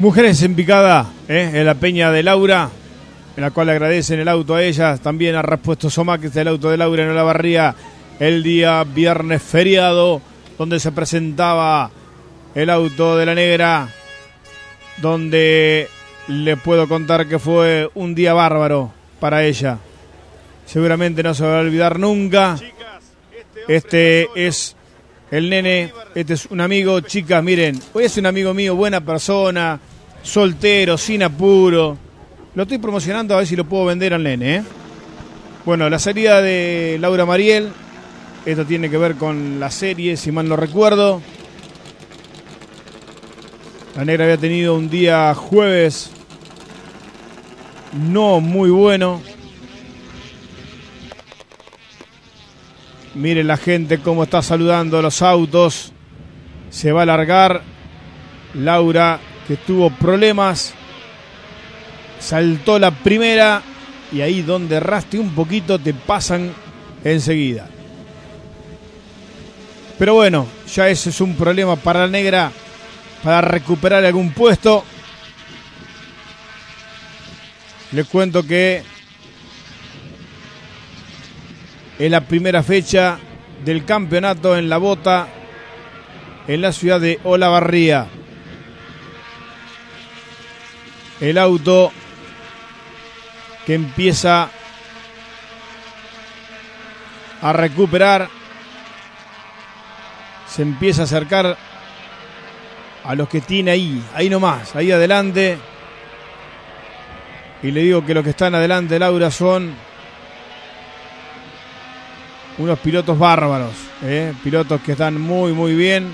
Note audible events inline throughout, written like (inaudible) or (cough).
Mujeres en picada, ¿eh? en la peña de Laura, en la cual agradecen el auto a ellas. También ha repuesto Somax el auto de Laura en Olavarría el día viernes feriado, donde se presentaba el auto de la negra, donde le puedo contar que fue un día bárbaro para ella. Seguramente no se va a olvidar nunca. Este es el nene, este es un amigo, chicas, miren, hoy es un amigo mío, buena persona, soltero, sin apuro. Lo estoy promocionando a ver si lo puedo vender al nene. ¿eh? Bueno, la salida de Laura Mariel, esto tiene que ver con la serie, si mal no recuerdo. La negra había tenido un día jueves no muy bueno. Miren la gente cómo está saludando los autos. Se va a largar. Laura, que tuvo problemas. Saltó la primera. Y ahí donde erraste un poquito te pasan enseguida. Pero bueno, ya ese es un problema para la negra. Para recuperar algún puesto. Les cuento que es la primera fecha del campeonato en la bota en la ciudad de Olavarría. El auto que empieza a recuperar, se empieza a acercar a los que tiene ahí, ahí nomás, ahí adelante. Y le digo que los que están adelante, Laura, son unos pilotos bárbaros. ¿eh? Pilotos que están muy, muy bien.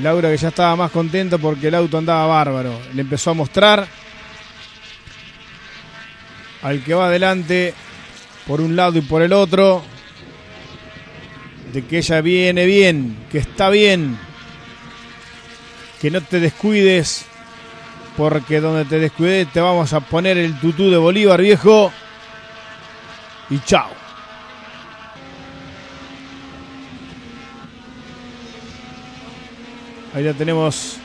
Laura que ya estaba más contenta porque el auto andaba bárbaro. Le empezó a mostrar al que va adelante por un lado y por el otro de que ella viene bien, que está bien, que no te descuides, porque donde te descuides te vamos a poner el tutú de Bolívar viejo y chao. Ahí ya tenemos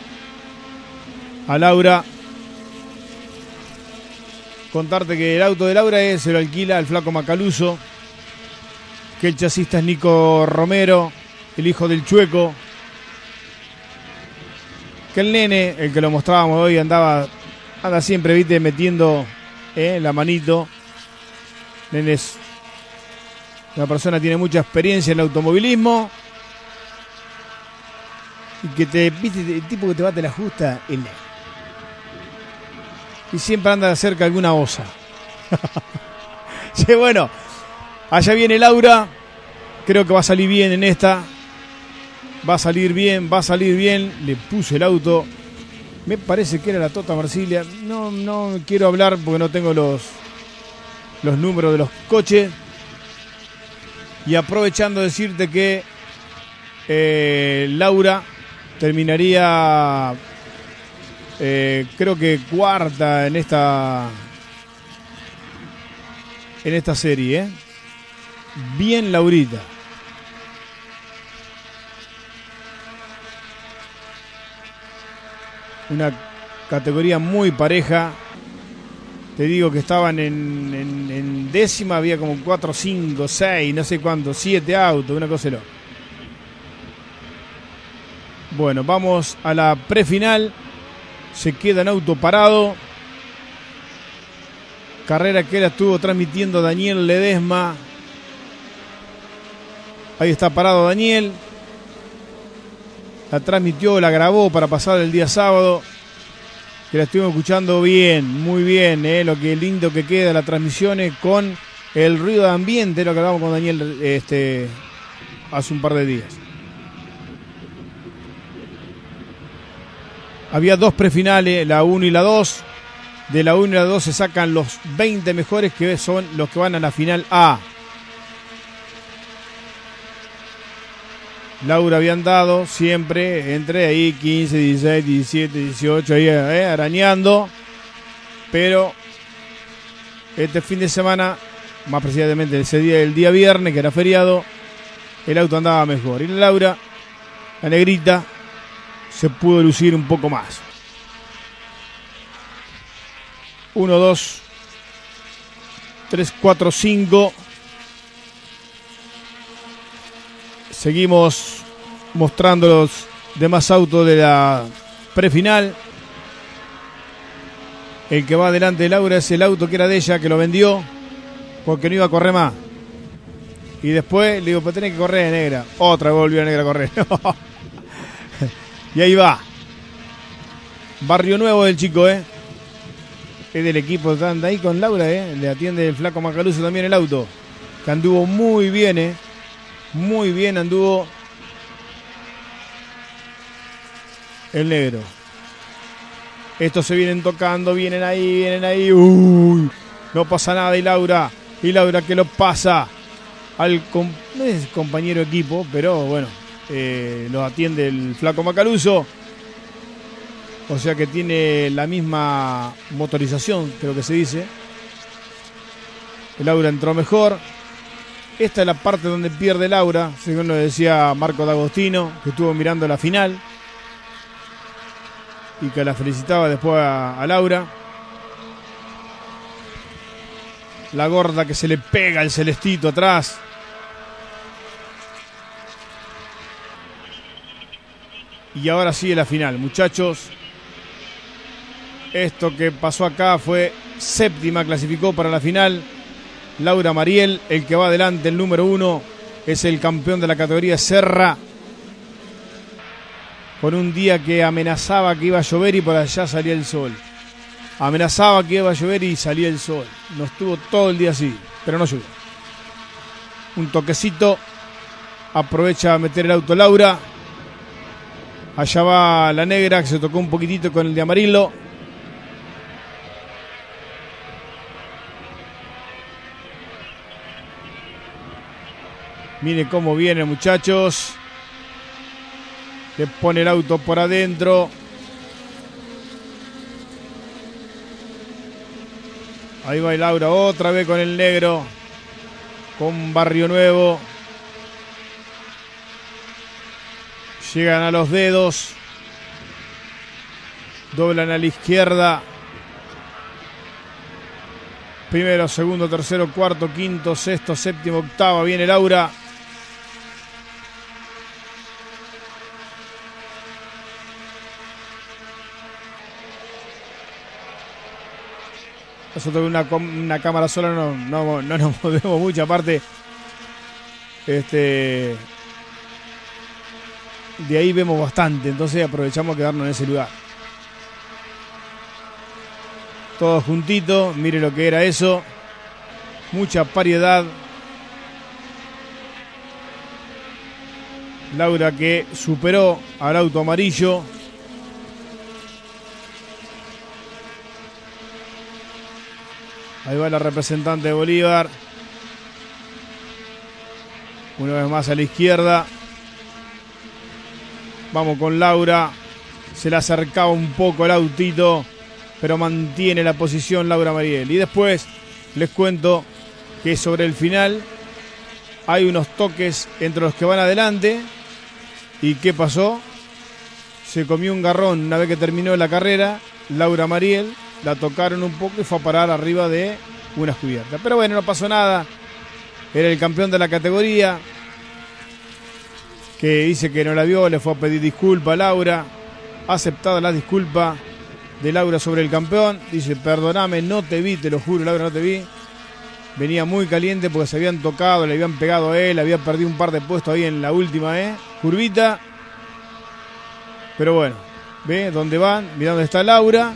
a Laura. Contarte que el auto de Laura es, se lo alquila el flaco Macaluso que el chasista es Nico Romero, el hijo del Chueco, que el nene, el que lo mostrábamos hoy, andaba, anda siempre, viste, metiendo eh, la manito. Nene es una persona que tiene mucha experiencia en el automovilismo. Y que te, viste, el tipo que te bate la justa, el nene. Y siempre anda cerca de alguna osa. (laughs) sí, bueno, Allá viene Laura. Creo que va a salir bien en esta. Va a salir bien, va a salir bien. Le puse el auto. Me parece que era la Tota Marsilia. No, no quiero hablar porque no tengo los, los números de los coches. Y aprovechando decirte que eh, Laura terminaría, eh, creo que cuarta en esta en esta serie. ¿eh? bien Laurita. Una categoría muy pareja. Te digo que estaban en, décima, había como 4, 5, 6, no sé cuánto, 7 autos, una cosa lo. Bueno, vamos a la prefinal. Se queda en auto parado. Carrera que la estuvo transmitiendo Daniel Ledesma Ahí está parado Daniel. La transmitió, la grabó para pasar el día sábado. Que la estuvimos escuchando bien, muy bien. Eh, lo que lindo que queda las transmisiones con el ruido de ambiente, lo que hablamos con Daniel este, hace un par de días. Había dos prefinales, la 1 y la 2. De la 1 y la 2 se sacan los 20 mejores que son los que van a la final A. Laura había andado siempre entre ahí 15, 16, 17, 18, ahí eh, arañando. Pero este fin de semana, más precisamente ese día, el día viernes, que era feriado, el auto andaba mejor. Y la Laura, la negrita, se pudo lucir un poco más. 1, 2, 3, 4, 5. Seguimos mostrando los demás autos de la prefinal. El que va delante de Laura es el auto que era de ella, que lo vendió porque no iba a correr más. Y después le digo, pues tenés que correr, negra. Otra volvió a negra a correr. (laughs) y ahí va. Barrio Nuevo del chico, ¿eh? Es del equipo, anda ahí con Laura, ¿eh? Le atiende el flaco Macaluso también el auto. Que anduvo muy bien, ¿eh? Muy bien anduvo el negro. Estos se vienen tocando, vienen ahí, vienen ahí. No pasa nada y Laura. Y Laura que lo pasa al compañero equipo, pero bueno, eh, lo atiende el flaco Macaluso. O sea que tiene la misma motorización, creo que se dice. El Laura entró mejor. Esta es la parte donde pierde Laura, según lo decía Marco D'Agostino, que estuvo mirando la final y que la felicitaba después a, Laura. La gorda que se le pega el celestito atrás. Y ahora sigue la final, muchachos. Esto que pasó acá fue séptima, clasificó para la final. Laura Mariel, el que va adelante, el número uno, es el campeón de la categoría Serra con un día que amenazaba que iba a llover y por allá salía el sol. Amenazaba que iba a llover y salía el sol. No estuvo todo el día así, pero no llovió. Un toquecito. Aprovecha a meter el auto Laura. Allá va la negra que se tocó un poquitito con el de amarillo. Miren cómo viene muchachos. Le pone el auto por adentro. Ahí va el Laura otra vez con el negro. Con Barrio Nuevo. Llegan a los dedos. Doblan a la izquierda. Primero, segundo, tercero, cuarto, quinto, sexto, séptimo, octavo. Viene Laura. Nosotros una, una cámara sola no, no, no nos (laughs) movemos mucho, aparte. Este. De ahí vemos bastante, entonces aprovechamos a quedarnos en ese lugar. Todos juntitos, mire lo que era eso. Mucha pariedad. Laura que superó al auto amarillo. Ahí va la representante de Bolívar. Una vez más a la izquierda. Vamos con Laura. Se le acercaba un poco el autito, pero mantiene la posición Laura Mariel. Y después les cuento que sobre el final hay unos toques entre los que van adelante. ¿Y qué pasó? Se comió un garrón una vez que terminó la carrera. Laura Mariel la tocaron un poco y fue a parar arriba de unas cubiertas. Pero bueno, no pasó nada. Era el campeón de la categoría. Que dice que no la vio, le fue a pedir disculpa a Laura. Ha aceptado la disculpa de Laura sobre el campeón. Dice, perdóname, no te vi, te lo juro, Laura, no te vi. Venía muy caliente porque se habían tocado, le habían pegado a él, había perdido un par de puestos ahí en la última, ¿eh? Curvita. Pero bueno, ve dónde van, mira dónde está Laura.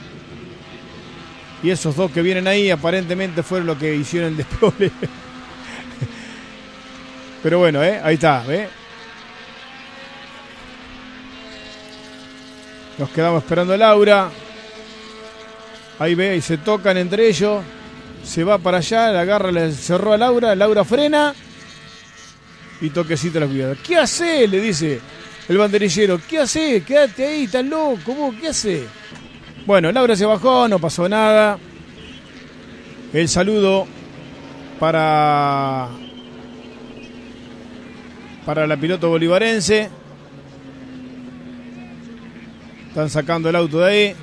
Y esos dos que vienen ahí aparentemente fueron los que hicieron el despoble. Pero bueno, ¿eh? ahí está, ¿ve? Nos quedamos esperando a Laura. Ahí ve, y se tocan entre ellos. Se va para allá, la agarra, le cerró a Laura. Laura frena. Y toquecito la cuidado. ¿Qué hace? Le dice el banderillero. ¿Qué hace? Quédate ahí, estás loco. ¿Cómo? ¿Qué hace? Bueno, Laura se bajó, no pasó nada. El saludo para para la piloto bolivarense. Están sacando el auto de ahí.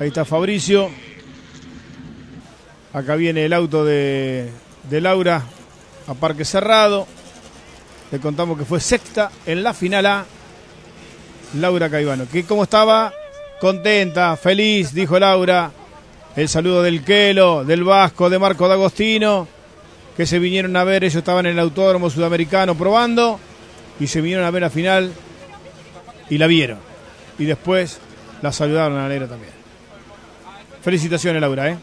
Ahí está Fabricio. Acá viene el auto de, de Laura a parque cerrado. Le contamos que fue sexta en la final A. Laura Caivano. Que cómo estaba, contenta, feliz, dijo Laura. El saludo del Quelo, del Vasco, de Marco D'Agostino, que se vinieron a ver, ellos estaban en el Autódromo Sudamericano probando y se vinieron a ver la final y la vieron. Y después la saludaron a la negra también. Felicitaciones, Laura, ¿eh?